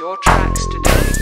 your tracks today.